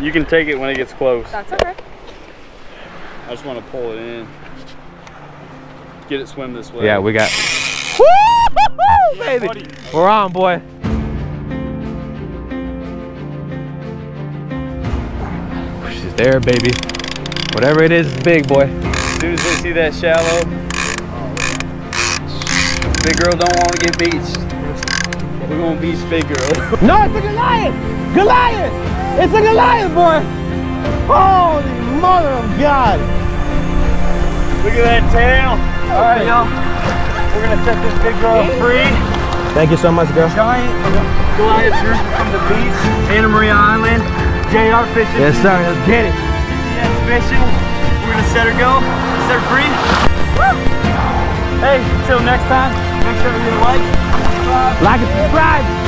You can take it when it gets close. That's okay. I just want to pull it in. Get it swim this way. Yeah, we got. Woo, baby. buddy. We're on, boy. She's there, baby. Whatever it is, it's big, boy. As soon as they see that shallow, big girl don't want to get beached. We're gonna beach big girl. No, it's a Goliath! Goliath! It's a Goliath, boy! Holy mother of God! Look at that tail. All right, y'all. We're gonna set this big girl free. Thank you so much, girl. Giant Goliath from the beach, Anna Maria Island. JR fishing. Yes, sir. Let's get it. Yes, fishing. We're gonna set her go, set her free. Woo! Hey, until next time, make sure you like, subscribe. Like and subscribe.